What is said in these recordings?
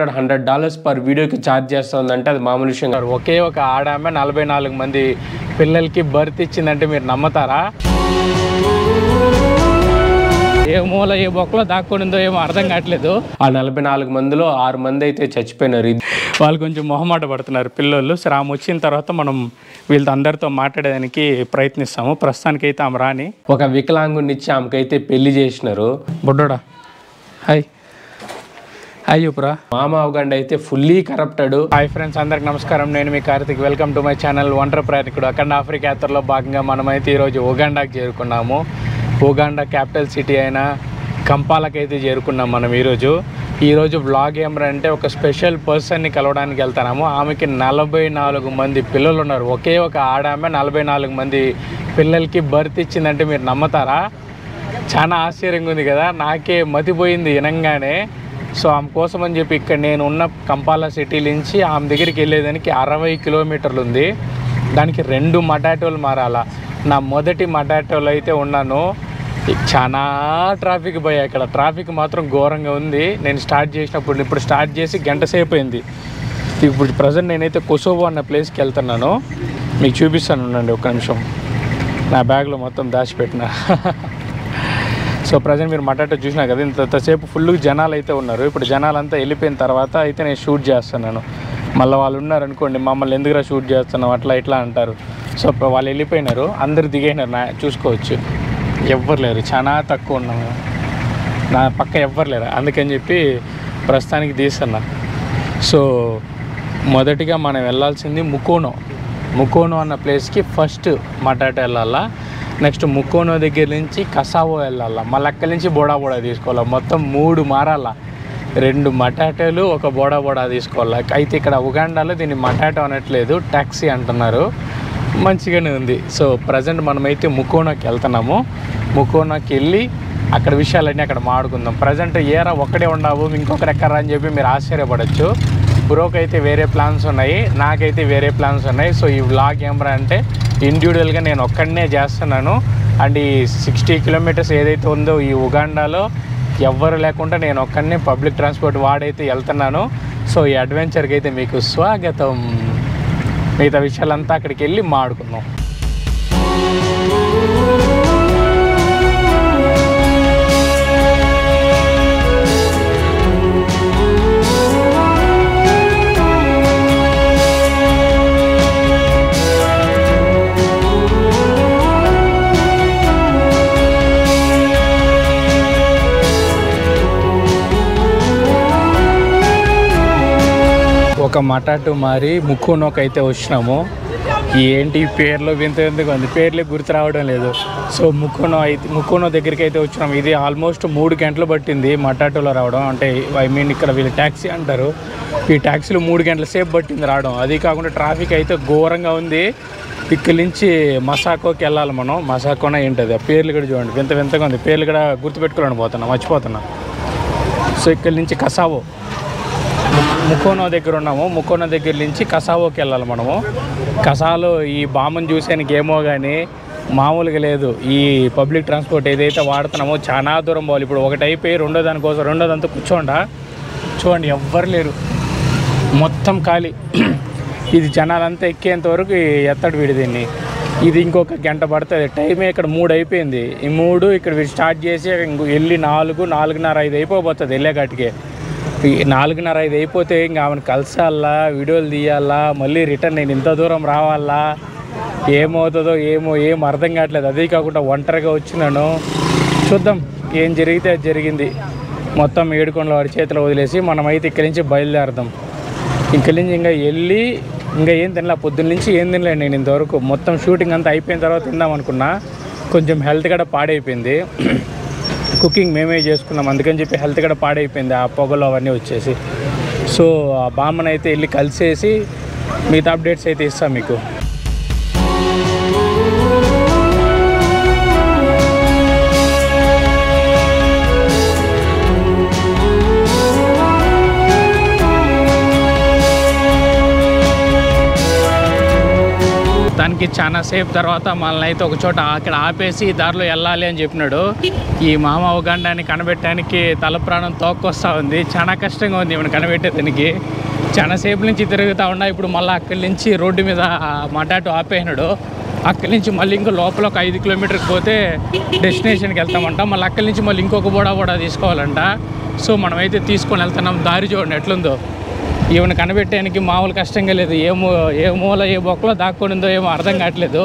Hundred dollars per వీడియోకి charge చేస్తుందంటే అది మామూలు విషయం కాదు. ఒకే ఒక ఆడామె నలభై నాలుగు మంది పిల్లలకి బర్త్ ఇచ్చిందంటే మీరు నమ్మతారా? ఏ మూల ఏ బొక్కలో దాక్కుందో ఏమో అర్థం కావట్లేదు. ఆ నలభై నాలుగు మందిలో ఆరు మంది అయితే చచ్చిపోయినారు. వాళ్ళు కొంచెం మొహమాట పడుతున్నారు పిల్లోళ్ళు. సరే ఆమె వచ్చిన తర్వాత మనం వీళ్ళతో అందరితో మాట్లాడడానికి ప్రయత్నిస్తాము. ప్రస్తుతానికి అయితే ఆమె రాని. ఒక వికలాంగుని ఇచ్చి ఆమెకైతే పెళ్ళి చేసినారు. బుడ్డోడా హాయ్. హాయ్ చెప్పురా మామ అవగండి అయితే ఫుల్లీ కరప్టెడ్ హాయ్ ఫ్రెండ్స్ అందరికి నమస్కారం. నేను మీ Karthik. Welcome to my channel ఒంటరి ప్రయాణికుడు అఖండ ఆఫ్రికా యాత్రలో భాగంగా మనమైతే ఈరోజు ఉగాండాకి చేరుకున్నాము. ఉగాండా క్యాపిటల్ సిటీ అయిన కంపాలకి అయితే చేరుకున్నాం మనం ఈరోజు ఈరోజు బ్లాగ్ ఏమరంటే ఒక స్పెషల్ పర్సన్ని కలవడానికి వెళ్తున్నాము. ఆమెకి నలభై నాలుగు మంది పిల్లలు ఉన్నారు. ఒకే ఒక ఆడామె నలభై నాలుగు మంది పిల్లలకి బర్త్ ఇచ్చిందంటే మీరు నమ్మతారా? చాలా ఆశ్చర్యంగా ఉంది కదా. నాకే మతిపోయింది వినంగానే. సో ఆమె కోసం అని చెప్పి ఇక్కడ నేను ఉన్న కంపాల సిటీ నుంచి ఆమె దగ్గరికి వెళ్ళేదానికి అరవై కిలోమీటర్లు ఉంది. దానికి రెండు మటాటోలు మారాలా. నా మొదటి మటాటోలో అయితే ఉన్నాను. చాలా ట్రాఫిక్ పోయా ఇక్కడ. ట్రాఫిక్ మాత్రం ఘోరంగా ఉంది. నేను స్టార్ట్ చేసినప్పుడు ఇప్పుడు స్టార్ట్ చేసి గంట సేపు అయింది. ఇప్పుడు ప్రజెంట్ నేనైతే కొసోవో అన్న ప్లేస్కి వెళ్తున్నాను. మీకు చూపిస్తాను ఉండండి ఒక్క నిమిషం. నా బ్యాగ్లో మొత్తం దాచిపెట్టిన. సో ప్రజెంట్ మీరు మటాటో చూసినా కదా ఇంతసేపు ఫుల్ జనాలు అయితే ఉన్నారు. ఇప్పుడు జనాలంతా వెళ్ళిపోయిన తర్వాత అయితే నేను షూట్ చేస్తున్నాను. మళ్ళీ వాళ్ళు ఉన్నారనుకోండి మమ్మల్ని ఎందుకురా షూట్ చేస్తున్నాం అట్లా ఇట్లా అంటారు. సో వాళ్ళు వెళ్ళిపోయినారు అందరు దిగైనారు నా చూసుకోవచ్చు. ఎవ్వరు లేరు చాలా తక్కువ ఉన్నాము నా పక్క ఎవ్వరు లేరు. అందుకని చెప్పి ప్రస్తుతానికి తీస్తున్నా. సో మొదటిగా మనం వెళ్ళాల్సింది ముకోనో ముకోనో అన్న ప్లేస్కి ఫస్ట్ మటాట వెళ్ళాలా? నెక్స్ట్ ముకోనో దగ్గర నుంచి కసావో వెళ్ళాలా. మళ్ళీ అక్కడి నుంచి బోడా బోడా తీసుకోవాలా. మొత్తం మూడు మారాలా. రెండు మటాటోలు ఒక బోడా బోడా తీసుకోవాలా. అయితే ఇక్కడ ఉగాండాలో దీన్ని మటాటో అనట్లేదు ట్యాక్సీ అంటున్నారు. మంచిగానే ఉంది. సో ప్రజెంట్ మనమైతే ముకోనోకి వెళ్తున్నాము. ముకోనోకి వెళ్ళి అక్కడ విషయాలన్నీ అక్కడ మాడుకుందాం. ప్రజెంట్ ఏరా ఒక్కడే ఉండవు ఇంకొకరు ఎక్కరా అని చెప్పి మీరు ఆశ్చర్యపడచ్చు. బ్రోకైతే వేరే ప్లాన్స్ ఉన్నాయి నాకైతే వేరే ప్లాన్స్ ఉన్నాయి. సో ఈ వ్లాగ్ ఏమరా అంటే ఇండివిజువల్గా నేను ఒక్కడనే చేస్తున్నాను. అండ్ ఈ సిక్స్టీ కిలోమీటర్స్ ఏదైతే ఉందో ఈ ఉగాండాలో ఎవ్వరు లేకుండా నేను ఒక్కడనే పబ్లిక్ ట్రాన్స్పోర్ట్ వాడైతే వెళ్తున్నాను. సో ఈ అడ్వెంచర్కి అయితే మీకు స్వాగతం. మిగతా విషయాలంతా అక్కడికి వెళ్ళి మాడుకుందాం. మటాటు మారి ముక్కునోకైతే వచ్చినాము. ఏంటి పేర్లు వింత వింతగా ఉంది? పేర్లే గుర్తు రావడం లేదు. సో ముక్కునో అయితే ముక్కునో దగ్గరికి అయితే వచ్చినాము. ఇది ఆల్మోస్ట్ మూడు గంటలు పట్టింది మటాటోలో రావడం. అంటే ఐ మీన్ ఇక్కడ వీళ్ళు ట్యాక్సీ అంటారు. ఈ ట్యాక్సీలో మూడు గంటల సేపు పట్టింది రావడం. అది కాకుండా ట్రాఫిక్ అయితే ఘోరంగా ఉంది. ఇక్కడి నుంచి మసాకోకి వెళ్ళాలి మనం. మసాకోన ఏంటది? ఆ పేర్లు కూడా చూడండి. వింత వింతగా ఉంది. పేర్లు కూడా గుర్తుపెట్టుకోవాలని పోతున్నా మర్చిపోతున్నా. సో ఇక్కడి నుంచి కసావో. ముకోనో దగ్గర ఉన్నాము. ముకోనో దగ్గర నుంచి కసావోకి వెళ్ళాలి మనము. కసాలో ఈ బామ్మను చూసానికి ఏమో కానీ మామూలుగా లేదు. ఈ పబ్లిక్ ట్రాన్స్పోర్ట్ ఏదైతే వాడుతున్నామో చాలా దూరం పోవాలి. ఇప్పుడు ఒకటి అయిపోయి రెండో దానికోసం రెండోదంతా కూర్చోండా? చూడండి ఎవ్వరు లేరు. మొత్తం ఖాళీ. ఇది జనాలంతా ఎక్కేంత వరకు ఎత్తడు వీడి దీన్ని. ఇది ఇంకొక గంట పడుతుంది. టైమే ఇక్కడ మూడు అయిపోయింది. ఈ మూడు ఇక్కడ స్టార్ట్ చేసి ఇంకో వెళ్ళి నాలుగు నాలుగున్నర ఐదు అయిపోతుంది వెళ్ళే కాటికి. నాలుగున్నర ఐదు అయిపోతే ఇంకా ఆమెను కలిసాలా వీడియోలు తీయాలా మళ్ళీ రిటర్న్ నేను ఇంత దూరం రావాలా ఏమవుతుందో ఏమో ఏం అర్థం కావట్లేదు. అదే కాకుండా ఒంటరిగా వచ్చినాను చూద్దాం ఏం జరిగితే అది జరిగింది. మొత్తం ఏడుకొండల వాడి చేతిలో వదిలేసి మనమైతే ఇక్కడి నుంచి బయలుదేరదాం. ఇక్కడి నుంచి ఇంకా వెళ్ళి ఇంకా ఏం తినలే పొద్దున్న నుంచి ఏం తినలేదు నేను ఇంతవరకు. మొత్తం షూటింగ్ అంతా అయిపోయిన తర్వాత తిందాం అనుకున్నా. కొంచెం హెల్త్ కూడా పాడైపోయింది. కుకింగ్ మేమే చేసుకున్నాం. అందుకని చెప్పి హెల్త్ కూడా పాడైపోయింది. ఆ పొగలు అవన్నీ వచ్చేసి. సో ఆ బామ్మనైతే వెళ్ళి కలిసేసి మిగతా అప్డేట్స్ అయితే ఇస్తాం మీకు. తనకి చాలా సేపు తర్వాత మనల్ని అయితే ఒక చోట అక్కడ ఆపేసి దారిలో వెళ్ళాలి అని చెప్పినాడు. ఈ మామ ఉగాండాన్ని కనబెట్టడానికి తల ప్రాణం తోక్కొస్తూ ఉంది. చాలా కష్టంగా ఉంది ఇవన్నీ కనబెట్టేదానికి చాలా సేపు నుంచి తిరుగుతూ ఉన్నా ఇప్పుడు మళ్ళీ అక్కడి నుంచి రోడ్డు మీద మటాటు ఆపేసినాడు. అక్కడి నుంచి మళ్ళీ ఇంకో లోపల ఒక ఐదు కిలోమీటర్కి పోతే డెస్టినేషన్కి వెళ్తామంట. మళ్ళీ అక్కడి నుంచి మళ్ళీ ఇంకొక బోడా బోడా తీసుకోవాలంట. సో మనమైతే తీసుకొని వెళ్తున్నాం. దారి చూడండి ఎట్లుందో. ఈవెన కనిపెట్టడానికి మామూలు కష్టంగా లేదు. ఏ మూ ఏ మూల ఏ బొక్కలో దాక్కొనిందో ఏమో అర్థం కావట్లేదు.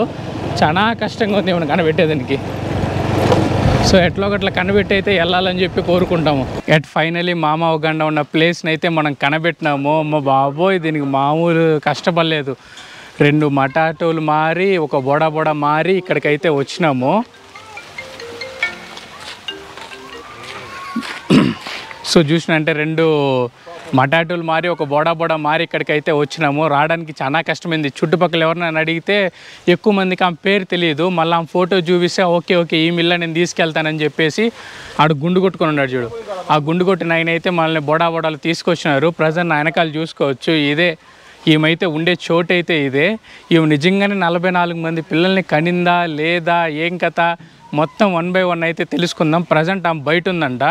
చాలా కష్టంగా ఉంది ఈవెన కనిపెట్టేదానికి. సో ఎట్లా గట్ల కనిపెట్టి అయితే వెళ్ళాలని చెప్పి కోరుకుంటాము. ఎట్ ఫైనలీ మామ ఉగండ ఉన్న ప్లేస్ని అయితే మనం కనబెట్టినాము మా బాబోయ్ దీనికి మామూలు కష్టపడలేదు. రెండు మటాటోలు మారి ఒక బొడ బొడ మారి ఇక్కడికైతే వచ్చినాము. సో చూసినంటే రెండు మటాటులు మారి ఒక బోడా బోడా మారి ఇక్కడికైతే వచ్చినాము. రావడానికి చాలా కష్టమైంది. చుట్టుపక్కల ఎవరినైనా అడిగితే ఎక్కువ మందికి ఆమె పేరు తెలియదు. మళ్ళీ ఆమె ఫోటో చూపిస్తే ఓకే ఓకే ఈ మిల్ల నేను తీసుకెళ్తానని చెప్పేసి ఆడు గుండు కొట్టుకొని ఉన్నాడు చూడు. ఆ గుండు కొట్టిన ఆయన అయితే మనల్ని బోడా బోడాలు తీసుకొచ్చినారు. ప్రజెంట్ వెనకాల చూసుకోవచ్చు. ఇదే ఈమెయితే ఉండే చోటు అయితే ఇదే. ఈమె నిజంగానే నలభై నాలుగు మంది పిల్లల్ని కనిందా లేదా ఏం కథ? మొత్తం వన్ బై వన్ అయితే తెలుసుకుందాం. ప్రజెంట్ ఆమె బయట ఉందంట.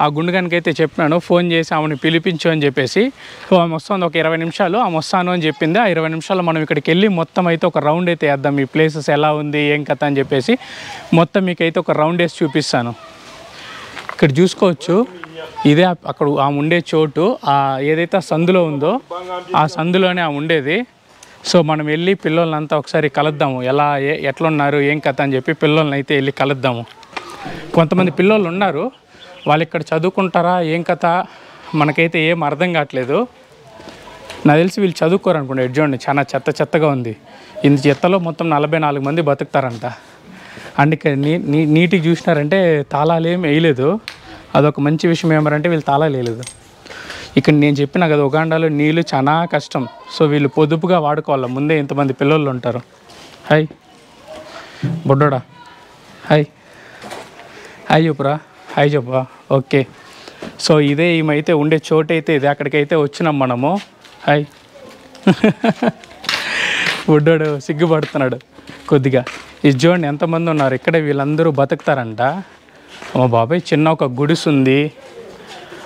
ఆ గుండుగానికి అయితే చెప్పినాను ఫోన్ చేసి ఆమెను పిలిపించు అని చెప్పేసి. సో ఆమె వస్తుంది ఒక ఇరవై నిమిషాలు. ఆమె వస్తాను అని చెప్పింది. ఆ ఇరవై నిమిషాలు మనం ఇక్కడికి వెళ్ళి మొత్తం అయితే ఒక రౌండ్ అయితే వేద్దాం. ఈ ప్లేసెస్ ఎలా ఉంది ఏం కథ అని చెప్పేసి మొత్తం మీకైతే ఒక రౌండ్ వేసి చూపిస్తాను. ఇక్కడ చూసుకోవచ్చు. ఇదే అక్కడ ఆమె ఉండే చోటు. ఏదైతే సందులో ఉందో ఆ సందులోనే ఆమె ఉండేది. సో మనం వెళ్ళి పిల్లల్నంతా ఒకసారి కలుద్దాము. ఎలా ఏ- ఎట్లున్నారు ఏం కథ అని చెప్పి పిల్లల్ని అయితే వెళ్ళి కలుద్దాము. కొంతమంది పిల్లలు ఉన్నారు. వాళ్ళు ఇక్కడ చదువుకుంటారా ఏం కథ? మనకైతే ఏం అర్థం కావట్లేదు. నాకు తెలిసి వీళ్ళు చదువుకోరు అనుకోండి ఎడ్జోండి చాలా చెత్త చెత్తగా ఉంది. ఇంత చెత్తలో మొత్తం నలభై నాలుగు మంది బతుకుతారంట. అండ్ ఇక్కడ నీ నీ నీటికి చూసినారంటే తాళాలు ఏం వేయలేదు. అదొక మంచి విషయం ఏమంటే వీళ్ళు తాళాలు వేయలేదు. ఇక్కడ నేను చెప్పిన కదా ఉగాండాలో నీళ్ళు చాలా కష్టం. సో వీళ్ళు పొదుపుగా వాడుకోవాలి? ముందే ఇంతమంది పిల్లలు ఉంటారు. హాయ్ బుడ్డోడా. హాయ్ హాయ్ చెప్పురా. హాయ్ చెప్పా. ఓకే. సో ఇదే ఏమైతే ఉండే చోటు అయితే ఇది అక్కడికైతే వచ్చినాం మనము. హాయ్ బుడ్డోడు సిగ్గుపడుతున్నాడు కొద్దిగా. ఇది చూడండి ఎంతమంది ఉన్నారు? ఇక్కడే వీళ్ళందరూ బతుకుతారంట. మా బాబాయ్ చిన్న ఒక గుడిసు ఉంది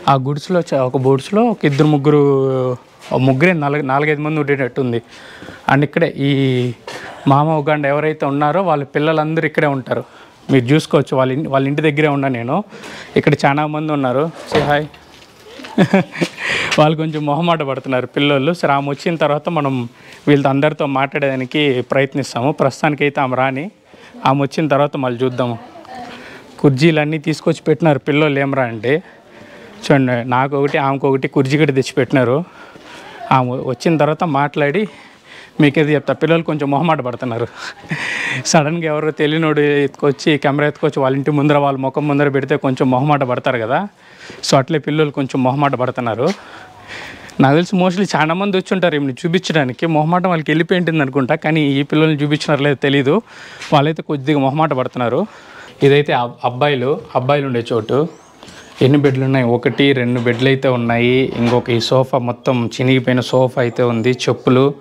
ఆ గుడ్స్లో చ- ఒక బూడ్స్లో ఒక ఇద్దరు ముగ్గురు ముగ్గురే నాలుగు నాలుగైదు మంది ఉండేటట్టుంది అండ్ ఇక్కడే ఈ మామ ఉగాండ ఎవరైతే ఉన్నారో వాళ్ళ పిల్లలందరూ ఇక్కడే ఉంటారు. మీరు చూసుకోవచ్చు వాళ్ళ ఇంటి వాళ్ళ ఇంటి దగ్గరే ఉన్నా నేను. ఇక్కడ చాలా మంది ఉన్నారు. సే హాయ్ వాళ్ళు కొంచెం మొహమాట పడుతున్నారు పిల్లలు సరే ఆమె వచ్చిన తర్వాత మనం వీళ్ళతో అందరితో మాట్లాడడానికి ప్రయత్నిస్తాము. ప్రస్తుతానికైతే ఆమె రాని. ఆమె వచ్చిన తర్వాత మళ్ళీ చూద్దాము. కుర్జీలన్నీ తీసుకొచ్చి పెట్టినారు పిల్లలు ఏమరా అంటే. చూడండి నాకు ఒకటి ఆమెకు ఒకటి కుర్జీ తెచ్చిపెట్టినారు. తెచ్చి పెట్టినారు ఆమె వచ్చిన తర్వాత మాట్లాడి మీకు ఏది చెప్తా పిల్లలు కొంచెం మొహమాట పడుతున్నారు. సడన్గా ఎవరో తెలియనోడు ఎత్తుకొచ్చి కెమెరా ఎత్తుకొచ్చి వాళ్ళ ఇంటి ముందర వాళ్ళ ముఖం ముందర పెడితే కొంచెం మొహమాట పడతారు కదా. సో అట్లే పిల్లలు కొంచెం మొహమాట పడుతున్నారు. నాకు తెలిసి మోస్ట్లీ చాలా మంది వచ్చి ఉంటారు ఈమెను చూపించడానికి. మొహమాటం వాళ్ళకి వెళ్ళిపోయింటుంది అనుకుంటా కానీ ఈ పిల్లల్ని చూపించినారు లేదో తెలీదు. వాళ్ళైతే కొద్దిగా మొహమాట పడుతున్నారు. ఇదైతే అబ్బాయిలు అబ్బాయిలు ఉండే చోటు. ఎన్ని బెడ్లు ఉన్నాయి? ఒకటి రెండు బెడ్లు అయితే ఉన్నాయి. ఇంకొక ఈ సోఫా మొత్తం చినిగిపోయిన సోఫా అయితే ఉంది. చెప్పులు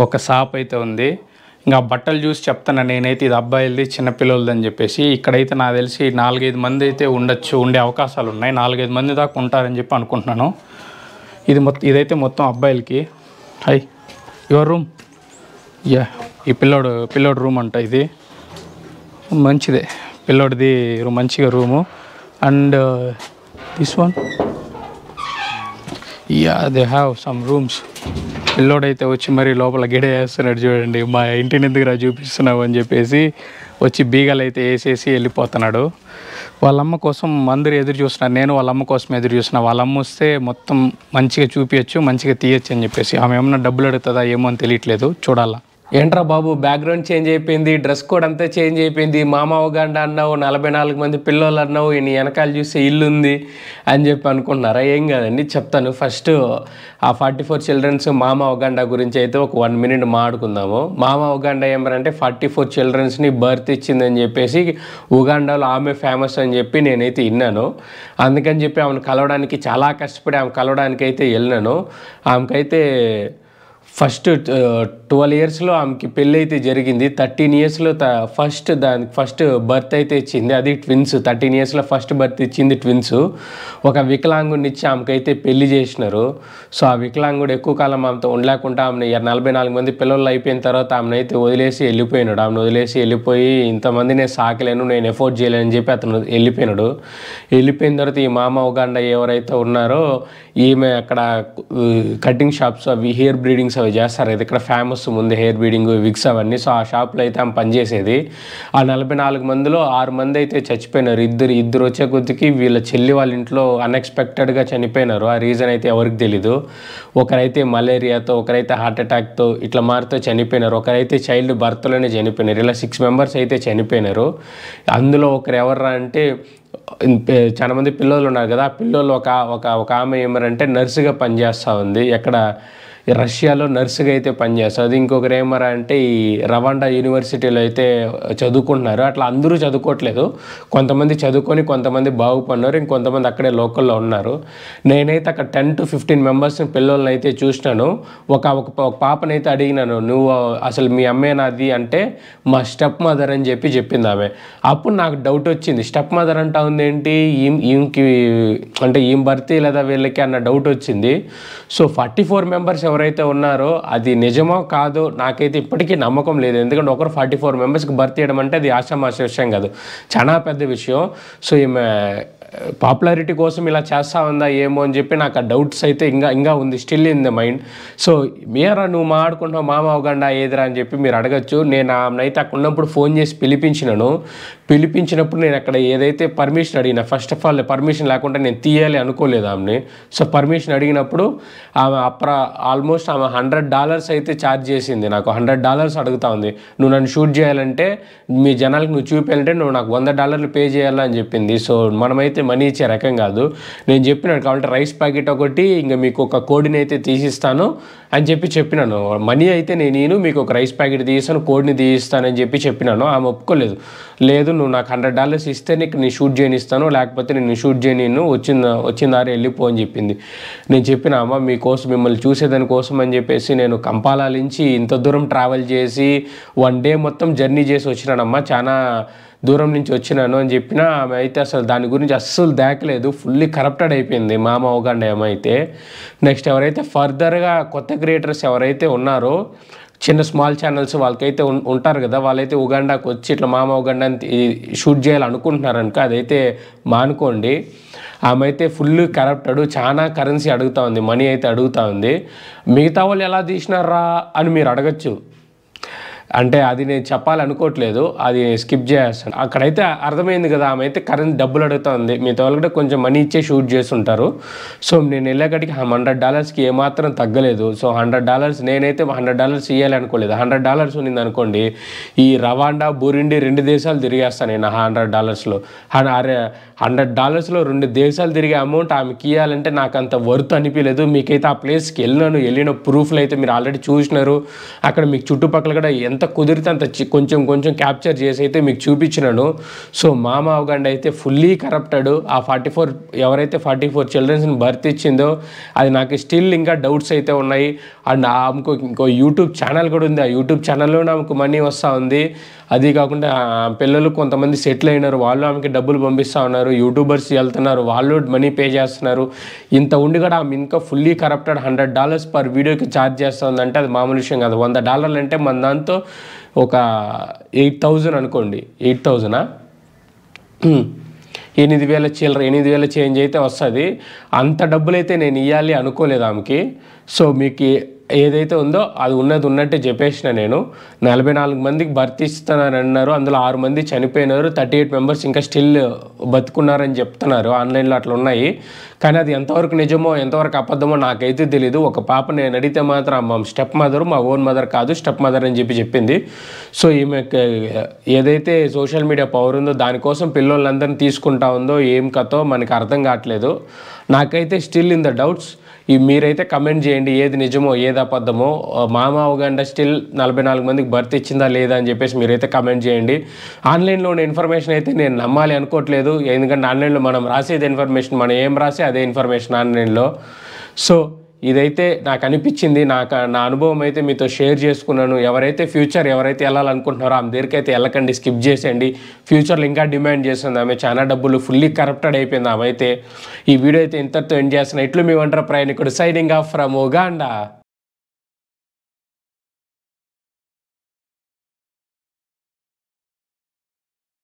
ఒక షాప్ అయితే ఉంది. ఇంకా బట్టలు చూసి చెప్తాను నేనైతే ఇది అబ్బాయిలది చిన్నపిల్లలది అని చెప్పేసి. ఇక్కడైతే నాకు తెలిసి నాలుగైదు మంది అయితే ఉండొచ్చు ఉండే అవకాశాలు ఉన్నాయి. నాలుగైదు మంది దాకా ఉంటారని చెప్పి అనుకుంటున్నాను. ఇది మొత్తం ఇదైతే మొత్తం అబ్బాయిలకి. Hi your room? యా. ఈ పిల్లోడు పిల్లోడు రూమ్ అంట ఇది. మంచిదే. పిల్లోడిది మంచిగా room. And this one yeah they have some rooms పిల్లోడైతే వచ్చి మరి లోపల గిడ వేస్తున్నాడు చూడండి. మా ఇంటిని దగ్గర చూపిస్తున్నావు అని చెప్పేసి వచ్చి బీగలు అయితే వేసేసి వెళ్ళిపోతున్నాడు. వాళ్ళ అమ్మ కోసం అందరూ ఎదురు చూస్తున్నారు. నేను వాళ్ళ అమ్మ కోసం ఎదురు చూస్తున్నా. వాళ్ళమ్మ వస్తే మొత్తం మంచిగా చూపించచ్చు మంచిగా తీయచ్చు అని చెప్పేసి. ఆమె ఏమన్నా డబ్బులు అడుగుతుందా ఏమో అని తెలియట్లేదు. చూడాలా. ఏంట్రా బాబు బ్యాక్గ్రౌండ్ చేంజ్ అయిపోయింది డ్రెస్ కోడ్ అంతా చేంజ్ అయిపోయింది మామ అవగాండ అన్నావు నలభై నాలుగు మంది పిల్లలు అన్నావు నీ వెనకాల చూస్తే ఇల్లు ఉంది అని చెప్పి అనుకుంటున్నారా? ఏం కాదండి చెప్తాను. ఫస్ట్ ఆ ఫార్టీ ఫోర్ చిల్డ్రన్స్ మామ అవగాండ గురించి అయితే ఒక వన్ మినిట్ మాడుకుందాము మామ ఉగాండ ఏమరంటే ఫార్టీ ఫోర్ చిల్డ్రన్స్ని బర్త్ ఇచ్చిందని చెప్పేసి ఉగాండాలో ఆమె ఫేమస్ అని చెప్పి నేనైతే విన్నాను. అందుకని చెప్పి ఆమెను కలవడానికి చాలా కష్టపడి ఆమె కలవడానికి అయితే వెళ్ళినాను. ఆమెకైతే ఫస్ట్ ట్వెల్వ్ ఇయర్స్లో ఆమెకి పెళ్ళి అయితే జరిగింది థర్టీన్ ఇయర్స్లో త ఫస్ట్ దానికి ఫస్ట్ బర్త్ అయితే ఇచ్చింది. అది ట్విన్స్ థర్టీన్ ఇయర్స్లో ఫస్ట్ బర్త్ ఇచ్చింది ట్విన్స్ ఒక వికలాంగుడిని ఇచ్చి ఆమెకైతే పెళ్ళి చేసినారు. సో ఆ వికలాంగుడు ఎక్కువ కాలం ఆమెతో ఉండలేకుండా ఆమె నలభై నాలుగు మంది పిల్లలు అయిపోయిన తర్వాత ఆమెను అయితే వదిలేసి వెళ్ళిపోయినాడు. ఆమెను వదిలేసి వెళ్ళిపోయి ఇంతమంది నేను సాకలేను నేను ఎఫోర్డ్ చేయలేను అని చెప్పి అతను వెళ్ళిపోయినాడు. వెళ్ళిపోయిన తర్వాత ఈ మామ ఉగాండ ఎవరైతే ఉన్నారో ఈమె అక్కడ కటింగ్ షాప్స్ అవి హెయిర్ బ్రీడింగ్స్ అవి చేస్తారు. ఇది ఇక్కడ ఫేమస్ ముందు హెయిర్ బీడింగ్ విగ్స్ అవన్నీ. సో ఆ షాప్లో అయితే ఆమె పనిచేసేది. ఆ నలభై నాలుగు మందిలో ఆరు మంది అయితే చచ్చిపోయినారు. ఇద్దరు ఇద్దరు వచ్చే కొద్దికి వీళ్ళ చెల్లి వాళ్ళ ఇంట్లో అన్ఎక్స్పెక్టెడ్గా చనిపోయినారు. ఆ రీజన్ అయితే ఎవరికి తెలీదు. ఒకరైతే మలేరియాతో ఒకరైతే హార్ట్ అటాక్తో ఇట్లా మారితో చనిపోయినారు. ఒకరైతే చైల్డ్ బర్త్లోనే చనిపోయినారు. ఇలా సిక్స్ మెంబర్స్ అయితే చనిపోయినారు. అందులో ఒకరు ఎవర్రా అంటే చాలా మంది పిల్లలు ఉన్నారు కదా. ఆ పిల్లలు ఒక ఒక ఒక ఆమె ఏమరంటే నర్సుగా పనిచేస్తూ ఉంది. ఎక్కడ రష్యాలో నర్సుగా అయితే పనిచేస్తుంది ఇంకొకరు ఏమరా అంటే ఈ రవాండా యూనివర్సిటీలో అయితే చదువుకుంటున్నారు. అట్లా అందరూ చదువుకోవట్లేదు. కొంతమంది చదువుకొని కొంతమంది బాగుపడినారు. ఇంకొంతమంది అక్కడే లోకల్లో ఉన్నారు. నేనైతే అక్కడ టెన్ టు ఫిఫ్టీన్ మెంబర్స్ పిల్లల్ని అయితే చూసినాను. ఒక ఒక ఒక పాపనైతే అడిగినాను నువ్వు అసలు మీ అమ్మేనాది అంటే మా స్టెప్ మదర్ అని చెప్పి చెప్పింది ఆమె. అప్పుడు నాకు డౌట్ వచ్చింది. స్టెప్ మదర్ అంటా ఉంది ఏంటి ఈమెకి అంటే ఈమె భర్తీ లేదా వీళ్ళకి? అన్న డౌట్ వచ్చింది. సో ఫార్టీ ఫోర్ మెంబర్స్ ఎవరైతే ఉన్నారో అది నిజమో కాదో నాకైతే ఇప్పటికీ నమ్మకం లేదు. ఎందుకంటే ఒకరు ఫార్టీ ఫోర్ మెంబర్స్కి భర్తీ చేయడం అంటే అది ఆశామాష విషయం కాదు. చాలా పెద్ద విషయం. సో ఈమె పాపులారిటీ కోసం ఇలా చేస్తా ఉందా ఏమో అని చెప్పి నాకు ఆ డౌట్స్ అయితే ఇంకా ఇంకా ఉంది. Still in the mind. So మీరా నువ్వు మాడుకుంటావు మామ అవగండా ఏదిరా అని చెప్పి మీరు అడగచ్చు. నేను ఆమెనైతే అక్కడ ఉన్నప్పుడు ఫోన్ చేసి పిలిపించినాను. పిలిపించినప్పుడు నేను అక్కడ ఏదైతే పర్మిషన్ అడిగిన ఫస్ట్ ఆఫ్ ఆల్ పర్మిషన్ లేకుండా నేను తీయాలి అనుకోలేదు ఆమెని. సో పర్మిషన్ అడిగినప్పుడు ఆమె అప్ర ఆల్మోస్ట్ ఆమె హండ్రెడ్ డాలర్స్ అయితే ఛార్జ్ చేసింది. నాకు హండ్రెడ్ డాలర్స్ అడుగుతా ఉంది. నువ్వు నన్ను షూట్ చేయాలంటే మీ జనాలకు నువ్వు చూపించాలంటే నువ్వు నాకు వంద డాలర్లు పే చేయాలని చెప్పింది. సో మనమైతే మనీ ఇచ్చే రకం కాదు. నేను చెప్పినాను కాబట్టి రైస్ ప్యాకెట్ ఒకటి ఇంకా మీకు ఒక కోడిని అయితే తీసిస్తాను అని చెప్పి చెప్పినాను. మనీ అయితే నేను నేను మీకు ఒక రైస్ ప్యాకెట్ తీస్తాను కోడిని తీయిస్తానని చెప్పి చెప్పినాను. ఆమె ఒప్పుకోలేదు. లేదు నువ్వు నాకు హండ్రెడ్ డాలర్స్ ఇస్తే నీకు నేను షూట్ చేయనిస్తాను లేకపోతే నేను షూట్ చేయనిను వచ్చిన వచ్చిందారి వెళ్ళిపో అని చెప్పింది. నేను చెప్పిన అమ్మ మీకోసం మిమ్మల్ని చూసేదాని కోసం అని చెప్పేసి నేను కంపాల నుంచి ఇంత దూరం ట్రావెల్ చేసి వన్ డే మొత్తం జర్నీ చేసి వచ్చినానమ్మా చాలా దూరం నుంచి వచ్చినాను అని చెప్పిన ఆమె అయితే అసలు దాని గురించి అస్సలు దాకలేదు ఫుల్లీ కరప్టెడ్ అయిపోయింది మామ ఉగాండ అమ్మ అయితే నెక్స్ట్ ఎవరైతే ఫర్దర్గా కొత్త క్రియేటర్స్ ఎవరైతే ఉన్నారో చిన్న స్మాల్ ఛానల్స్ వాళ్ళకైతే ఉంటారు కదా. వాళ్ళైతే ఉగాండాకి వచ్చి ఇట్లా మామ ఉగాండాని షూట్ చేయాలనుకుంటున్నారనుకో అదైతే మానుకోండి. ఆమె అయితే ఫుల్ కరప్టెడ్ చాలా కరెన్సీ అడుగుతా ఉంది మనీ అయితే అడుగుతా ఉంది. మిగతా వాళ్ళు ఎలా తీసినారా అని మీరు అడగచ్చు. అంటే అది నేను చెప్పాలనుకోవట్లేదు అది స్కిప్ చేస్తాను అక్కడైతే అర్థమైంది కదా ఆమె అయితే కరెంట్ డబ్బులు అడుగుతుంది. మీ మీతో వాళ్ళు కూడా కొంచెం మనీ ఇచ్చే షూట్ చేస్తుంటారు. సో నేను వెళ్ళేకటికి హండ్రెడ్ డాలర్స్కి ఏమాత్రం తగ్గలేదు. సో హండ్రెడ్ డాలర్స్ నేనైతే హండ్రెడ్ డాలర్స్ ఇవ్వాలి అనుకోలేదు హండ్రెడ్ డాలర్స్ ఉన్నింది అనుకోండి ఈ రవాండా బురిండి రెండు దేశాలు తిరిగేస్తాను నేను హండ్రెడ్ డాలర్స్లో అరే హండ్రెడ్ డాలర్స్లో రెండు దేశాలు తిరిగే అమౌంట్ ఆమెకి ఇవ్వాలంటే నాకు అంత వర్త్ అనిపించలేదు మీకైతే ఆ ప్లేస్కి వెళ్ళినాను. వెళ్ళిన ప్రూఫ్లు అయితే మీరు ఆల్రెడీ చూసినారు. అక్కడ మీకు చుట్టుపక్కల కూడా ఎంత కుదిరితే అంత చి- కొంచెం కొంచెం క్యాప్చర్ చేసి అయితే మీకు చూపించినాను. సో మామ అవగండ అయితే ఫుల్లీ కరప్టెడ్ ఆ ఫార్టీ ఫోర్ ఎవరైతే ఫార్టీ ఫోర్ చిల్డ్రన్స్ని భర్తీ ఇచ్చిందో అది నాకు స్టిల్ ఇంకా డౌట్స్ అయితే ఉన్నాయి. అండ్ ఆమెకు ఇంకో యూట్యూబ్ ఛానల్ కూడా ఉంది. ఆ యూట్యూబ్ ఛానల్లో నాకు మనీ వస్తూ ఉంది. అది కాకుండా పిల్లలు కొంతమంది సెటిల్ అయినారు. వాళ్ళు ఆమెకి డబ్బులు పంపిస్తూ ఉన్నారు. యూట్యూబర్స్ వెళ్తున్నారు. వాళ్ళు మనీ పే చేస్తున్నారు. ఇంత ఉండి కూడా ఆమె ఇంకా fully corrupted hundred dollars per వీడియోకి ఛార్జ్ చేస్తుందంటే అది మామూలు విషయం కాదు. వంద డాలర్లు అంటే మన దాంతో ఒక ఎయిట్ థౌజండ్ అనుకోండి. ఎయిట్ థౌజండా? ఎనిమిది వేల చిల్లర ఎనిమిది వేల చేంజ్ అయితే వస్తుంది. అంత డబ్బులు అయితే నేను ఇవ్వాలి అనుకోలేదు ఆమెకి. సో మీకు ఏదైతే ఉందో అది ఉన్నది ఉన్నట్టే చెప్పేసిన నేను. నలభై నాలుగు మందికి భర్తీ ఇస్తున్నారని అన్నారు. అందులో ఆరు మంది చనిపోయినారు. థర్టీ ఎయిట్ మెంబర్స్ ఇంకా స్టిల్ బతుకున్నారని చెప్తున్నారు. ఆన్లైన్లో అట్లా ఉన్నాయి. కానీ అది ఎంతవరకు నిజమో ఎంతవరకు అబద్ధమో నాకైతే తెలియదు ఒక పాప నేను అడిగితే మాత్రం మా స్టెప్ మదర్ మా ఓన్ మదర్ కాదు స్టెప్ మదర్ అని చెప్పి చెప్పింది. సో ఈమె ఏదైతే సోషల్ మీడియా పవర్ ఉందో దానికోసం పిల్లలందరినీ తీసుకుంటా ఉందో ఏం కథో మనకి అర్థం కావట్లేదు. నాకైతే స్టిల్ ఇన్ ద డౌట్స్ ఈ మీరైతే కమెంట్ చేయండి ఏది నిజమో ఏది అబద్ధమో. ఆ, మామ అవగాండ స్టిల్ నలభై నాలుగు మందికి భర్తీ ఇచ్చిందా లేదా అని చెప్పేసి మీరైతే కమెంట్ చేయండి. ఆన్లైన్లో ఉన్న ఇన్ఫర్మేషన్ అయితే నేను నమ్మాలి అనుకోవట్లేదు. ఎందుకంటే ఆన్లైన్లో మనం రాసేది ఇన్ఫర్మేషన్ మనం ఏం రాసే అదే ఇన్ఫర్మేషన్ ఆన్లైన్లో సో ఇదైతే నాకు అనిపించింది నాకు నా అనుభవం అయితే మీతో షేర్ చేసుకున్నాను. ఎవరైతే ఫ్యూచర్ ఎవరైతే వెళ్ళాలనుకుంటున్నారో ఆమె దగ్గరికి అయితే వెళ్ళకండి స్కిప్ చేసేయండి. ఫ్యూచర్లో ఇంకా డిమాండ్ చేస్తుంది ఆమె. చాలా డబ్బులు ఫుల్లీ కరప్టెడ్ అయిపోయింది ఆమె అయితే. ఈ వీడియో అయితే ఇంతటితో ఎండ్ చేస్తున్నా. ఇట్లు మీ వంటర ప్రయాణికుడు సైనింగ్ ఆఫ్ ఫ్రమ్ ఉగాండా.